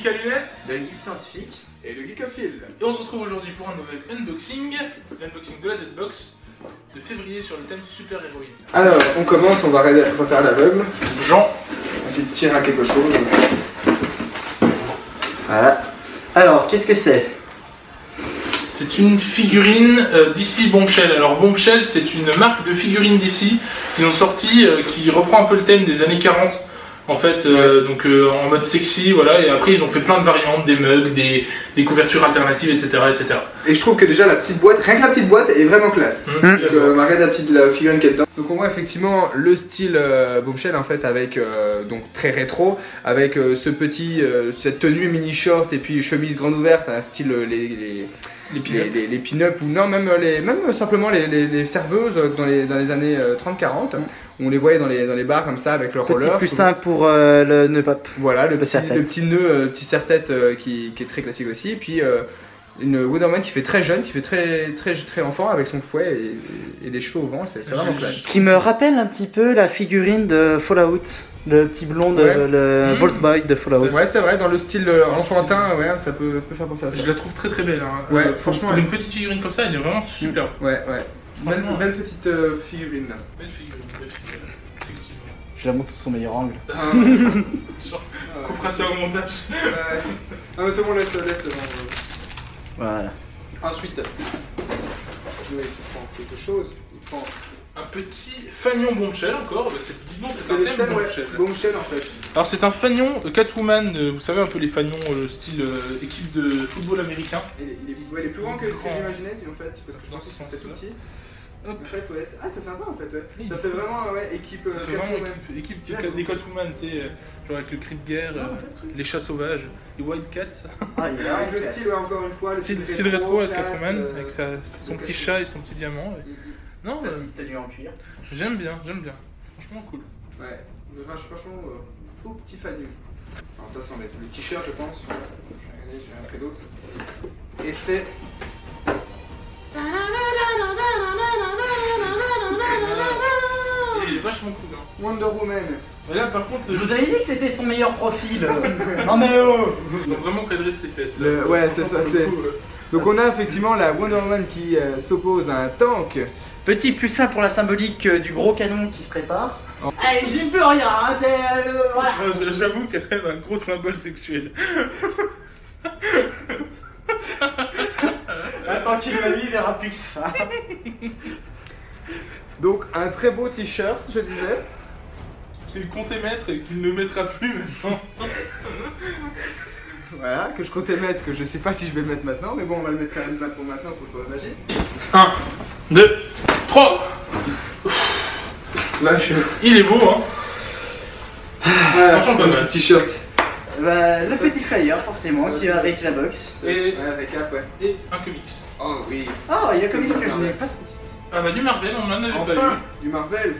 geek à lunettes Le geek scientifique. Et le Geekophile. et on se retrouve aujourd'hui pour un nouvel unboxing, l'unboxing de la Z-Box de février sur le thème super héroïne. Alors, on commence, on va refaire l'aveugle. Jean, Tu tires à quelque chose. Voilà. Alors, qu'est-ce que c'est? C'est une figurine euh, d'ici Bombshell. Alors Bombshell, c'est une marque de figurines d'ici qu'ils ont sorti, euh, qui reprend un peu le thème des années 40. En fait, euh, donc euh, en mode sexy, voilà, et après ils ont fait plein de variantes, des mugs, des, des couvertures alternatives, etc. etc. Et je trouve que déjà la petite boîte, rien que la petite boîte est vraiment classe. Hum, Donc, euh, la petite la figurine qui est dedans. Donc on voit effectivement le style euh, bombshell en fait avec euh, donc très rétro avec euh, ce petit euh, cette tenue mini short et puis chemise grande ouverte un style euh, les, les, Les pin-up. les, les- les pin-up ou non même les même simplement les, les, les serveuses dans les, dans les années 30-40 on les voyait dans les, dans les bars comme ça avec leur Petit roller plus simple pour euh, le nœud pop. voilà, le, Le petit, le petit nœud, euh, petit serre-tête euh, qui, qui est très classique aussi. Et puis euh, une Wonderman qui fait très jeune, qui fait très, très, très enfant avec son fouet et, et des cheveux au vent, c'est vraiment classe. Qui me rappelle un petit peu la figurine de Fallout. Le petit blond de Ouais. le Mmh. Vault Boy de Fallout. Ouais, c'est vrai, dans le style euh, enfantin, ouais, ça peut, peut faire penser à ça. Je la trouve très très belle. Hein. Ouais, Euh, franchement, Pour une petite figurine comme ça, elle est vraiment super. Ouais, ouais. Belle, belle petite euh, figurine là. Belle figurine, belle figurine. Effectivement. Je la montre sous son meilleur angle. Ah, Genre, ouais. on fera ça au montage. Ouais. Non, mais c'est bon, laisse, laisse. non, Voilà. euh. Ensuite, Noé, tu prends quelque chose. Il prend. Un petit fanion bombshell encore. Bah, c'est, dis donc, c'est C'est un le thème ouais. bombshell. Bombshell en fait. Alors c'est un fanion euh, Catwoman, euh, vous savez un peu les fanions euh, style euh, équipe de football américain. Il est, il est- ouais, il est plus grand que ce que j'imaginais en fait, parce que je pensais que c'était tout petit. Hop. En fait, ouais. c'est- Ah, c'est sympa en fait, ouais. Oui. Ça fait vraiment ouais, équipe. Ça euh, fait vraiment Catwoman. équipe, équipe des. Catwoman, tu sais, euh, genre avec le cri de guerre, euh, les chats sauvages, les Wildcats, Ah, Avec le style, ouais, encore une fois, le style, style rétro avec classe, Catwoman, euh, avec sa, son petit chat et son petit diamant. ouais. Non, Sa euh, petite tenue en cuir. j'aime bien, j'aime bien. Franchement cool. Ouais, franchement, euh, tout petit fanu. Alors, ça, c'est le t-shirt, je pense. Je vais regarder, j'ai rien pris d'autre. Et c'est. Vachement cool. Hein. Wonder Woman. Et là par contre, Je vous avais dit que c'était son meilleur profil. non mais oh ils ont vraiment cadré ses fesses. là. Le- ouais, c'est ça, c'est- euh, Donc, on a effectivement la Wonder Woman qui euh, s'oppose à un tank. Petit plus simple pour la symbolique euh, du gros canon qui se prépare. Allez, j'y peux rien, hein, c'est. euh, voilà. J'avoue qu'il y a quand même un gros symbole sexuel. Attends qu'il va lui, il verra plus que ça. Donc, un très beau t-shirt, je disais. Qu'il comptait mettre et qu'il ne mettra plus maintenant. Voilà, que je comptais mettre, que je sais pas si je vais le mettre maintenant, mais bon, on va le mettre quand même là pour maintenant pour le tour de magie. 1, 2, 3 Là, je. Il est beau, hein Voilà, Franchement, pas le mal. petit t-shirt. Bah, le petit flyer, forcément, Ça, qui va avec la box. Et, Ouais, récap, ouais. et un comics. Oh oui. Oh, il y a comme ce que je n'ai pas senti. Ah bah du Marvel, on en avait pas Enfin, du Marvel.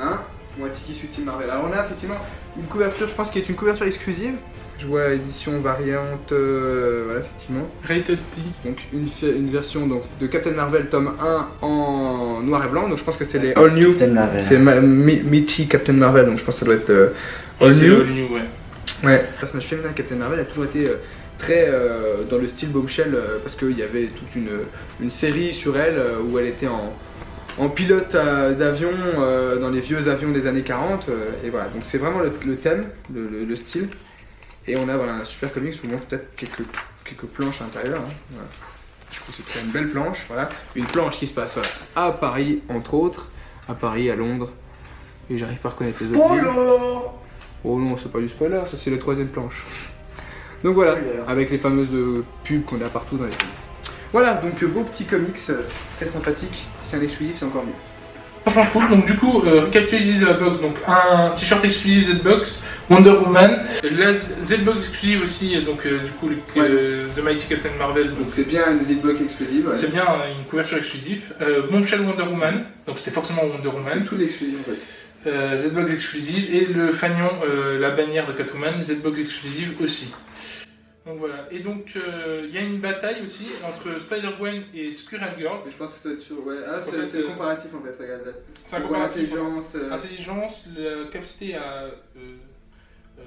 Hein Moi, Tiki suis Team Marvel. Alors, on a effectivement une couverture, je pense, qui est une couverture exclusive. Je vois édition variante, euh, voilà, effectivement. Rated T. Donc, une, une version donc, de Captain Marvel tome 1 en noir et blanc. Donc, je pense que c'est les All New. Captain Marvel. C'est Michi Captain Marvel, donc je pense que ça doit être euh, All New. All New, ouais. Ouais. Le personnage féminin Captain Marvel a toujours été euh, très euh, dans le style bombshell euh, parce qu'il y avait toute une, une série sur elle euh, où elle était en, en pilote d'avion dans les vieux avions des années 40 euh, et voilà donc c'est vraiment le, le thème, le, le- le style et on a voilà, un super comics, je vous montre peut-être quelques, quelques planches à l'intérieur. hein, voilà. Je trouve que C'est une belle planche, voilà. Une planche qui se passe à Paris entre autres, à Paris, à Londres et j'arrive pas à reconnaître les autres villes. Spoiler Oh non, c'est pas du spoiler, ça c'est la troisième planche. Donc voilà, Spoiler. avec les fameuses euh, pubs qu'on a partout dans les comics. Voilà, donc euh, beau petit comics, euh, très sympathique. Si c'est un exclusif, c'est encore mieux. Franchement cool. Donc du coup, euh, la box. Donc un t-shirt exclusif Z-Box, Wonder Woman. La Z- Z-Box exclusive aussi, donc euh, du coup le, euh, The Mighty Captain Marvel. Donc c'est bien une Z-Block exclusive. ouais. C'est bien euh, une couverture exclusive. Euh, Bombshell Wonder Woman, donc c'était forcément Wonder Woman. C'est tout l'exclusif en fait. Euh, Z-Box exclusive et le fanion, euh, la bannière de Catwoman, Z-Box exclusive aussi. Donc voilà. Et donc euh, il y a une bataille aussi entre Spider-Gwen et Squirrel Girl. Mais je pense que ça va être sur. Ouais. Ah, c'est comparatif en fait, regarde. C'est un comparatif. L'intelligence. euh, Intelligence, la capacité à, euh, euh,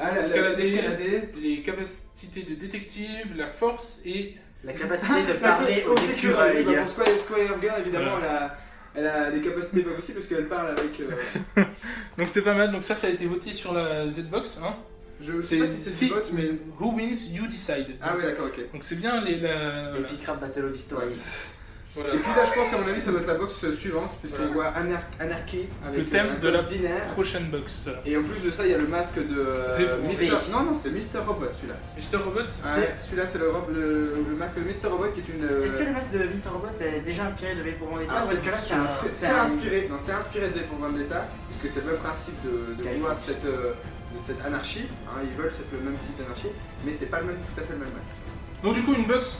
Ah, la- la- escalader, l'escalader. les capacités de détective, la force et La capacité de parler aux écureuils. bah, Pour Squire, Squire Girl, évidemment, Voilà. elle, a, elle a des capacités pas possibles parce qu'elle parle avec. euh, donc c'est pas mal. Donc ça, ça a été voté sur la Z-Box. Hein. Je sais pas si c'est si, du bot, mais. Who wins, you decide. Ah, ouais, d'accord, ok. Donc c'est bien les, la, voilà. Epic Rap Battle of History. Voilà. Et puis là, je pense qu'à mon avis, ça doit être la box suivante, puisqu'on Voilà. voit Anar- Anarchy avec Le thème euh, un de la binaire. prochaine box. Et en plus de ça, il y a le masque de euh, Mister... Non, non, c'est Mister Robot celui-là. Mister Robot Ouais, celui-là, c'est le, rob- le, le masque de Mister Robot qui est une. euh, Est-ce que le masque de Mr. Robot est déjà inspiré de V pour Vendetta Ah, est-ce que là c'est un. inspiré, non, c'est inspiré de V pour Vendetta, puisque c'est le même principe de, de vouloir cette, euh, cette anarchie. hein, ils veulent cette- le même type d'anarchie, mais c'est pas le même, tout à fait le même masque. Donc du coup une box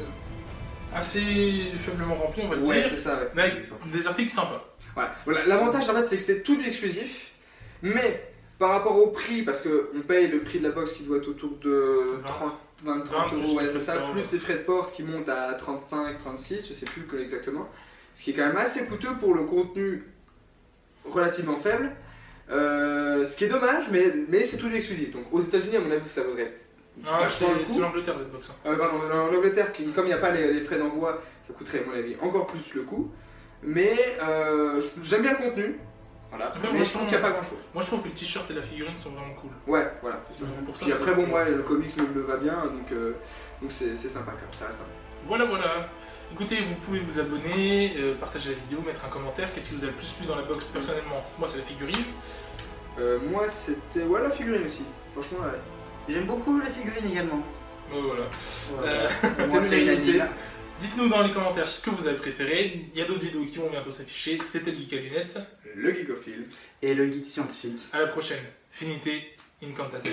euh, assez faiblement remplie on va le Ouais, dire, c'est ça, ouais. mais avec des articles sympas. Voilà. Voilà. L'avantage en fait c'est que c'est tout exclusif, mais par rapport au prix, parce qu'on paye le prix de la box qui doit être autour de 20. 30, 20, 30 20 plus euros, ouais, c'est ça, plus les frais de port, ce qui monte à 35, 36, je sais plus que exactement. Ce qui est quand même assez coûteux pour le contenu relativement faible. Euh, ce qui est dommage, mais, mais c'est tout exclusif. Donc aux États-Unis, à mon avis, ça vaudrait. C'est le coup. c'est l'Angleterre cette hein. Euh, pardon, en Angleterre, qui- comme il n'y a pas les, les frais d'envoi, ça coûterait, à mon avis, encore plus le coût. Mais euh, j'aime bien le contenu. Voilà. Mais Mais, moi, je trouve qu'il n'y a pas grand chose. Moi je trouve que le t-shirt et la figurine sont vraiment cool. Ouais, voilà. pour ça, Puis après, bon, moi, le comics me, me va bien, donc euh, donc c'est c'est sympa quand même, ça reste sympa. Voilà, voilà. Écoutez, vous pouvez vous abonner, euh, partager la vidéo, mettre un commentaire. Qu'est-ce qui vous a le plus plu dans la box personnellement? Moi, c'est la figurine. Euh, moi, c'était. Ouais, la figurine aussi. Franchement, ouais. J'aime beaucoup la figurine également. Ouais, voilà. Voilà. Euh, Moi, c'est. Dites-nous dans les commentaires ce que vous avez préféré. Il y a d'autres vidéos qui vont bientôt s'afficher. C'était le Geek à lunettes. Le geekophile. Et le geek scientifique. À la prochaine. Finité, incantate.